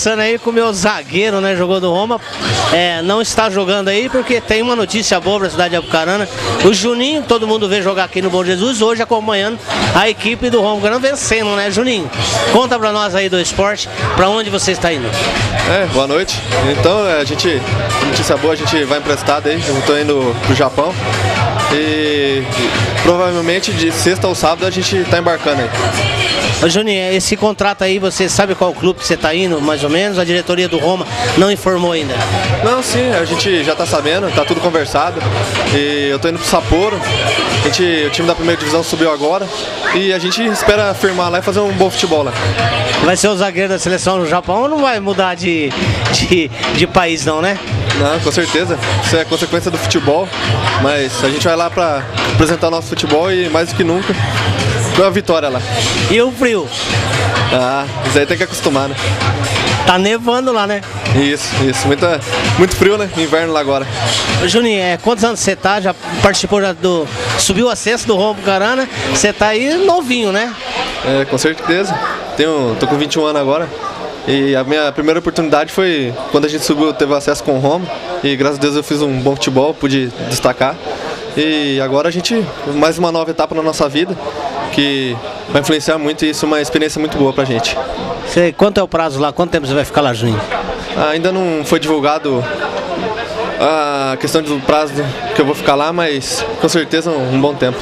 Passando aí com o meu zagueiro, né? Jogou do Roma. É, não está jogando aí porque tem uma notícia boa para a cidade de Apucarana. O Juninho, todo mundo vê jogar aqui no Bom Jesus, hoje acompanhando a equipe do Roma Apucarana vencendo, né, Juninho? Conta para nós aí do esporte, para onde você está indo? É, boa noite. Então, a gente, notícia boa, a gente vai emprestado aí. Eu estou indo pro Japão. E provavelmente de sexta ou sábado a gente está embarcando aí. Ô Juninho, esse contrato aí, você sabe qual clube que você está indo, mais ou menos? A diretoria do Roma não informou ainda? Não, sim, a gente já está sabendo, está tudo conversado. E eu estou indo pro Sapporo. A gente, o time da primeira divisão subiu agora. E a gente espera firmar lá e fazer um bom futebol lá. Vai ser o zagueiro da seleção do Japão ou não vai mudar de, de, de país não, né? Não, com certeza. Isso é consequência do futebol. Mas a gente vai lá para apresentar o nosso futebol e mais do que nunca foi uma vitória lá. E o frio? Ah, isso aí tem que acostumar, né? Tá nevando lá, né? Isso, isso. Muita, muito frio, né? Inverno lá agora. Juninho, é, quantos anos você tá? Já participou já do. Subiu o acesso do Rombo Carana? Você tá aí novinho, né? É, com certeza. Tenho, tô com 21 anos agora. E a minha primeira oportunidade foi quando a gente subiu, teve acesso com o Roma. E graças a Deus eu fiz um bom futebol, pude destacar. E agora a gente, mais uma nova etapa na nossa vida, que vai influenciar muito e isso é uma experiência muito boa pra gente. Você, quanto é o prazo lá? Quanto tempo você vai ficar lá, Juninho? Ainda não foi divulgado a questão do prazo que eu vou ficar lá, mas com certeza um bom tempo.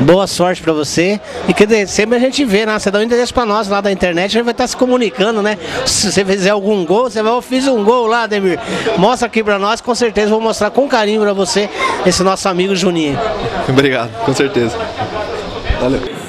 Boa sorte pra você. E quer dizer, sempre a gente vê, né? Você dá um endereço pra nós lá da internet, a gente vai estar se comunicando, né? Se você fizer algum gol, você vai, eu fiz um gol lá, Demir. Mostra aqui pra nós, com certeza vou mostrar com carinho pra você esse nosso amigo Juninho. Obrigado, com certeza. Valeu.